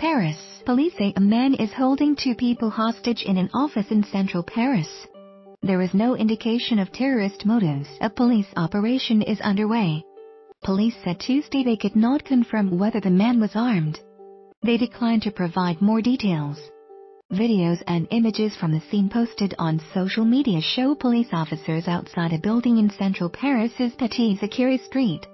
Paris. Police say a man is holding two people hostage in an office in central Paris. There is no indication of terrorist motives. A police operation is underway. Police said Tuesday they could not confirm whether the man was armed. They declined to provide more details. Videos and images from the scene posted on social media show police officers outside a building in central Paris's Petites Ecuries Street.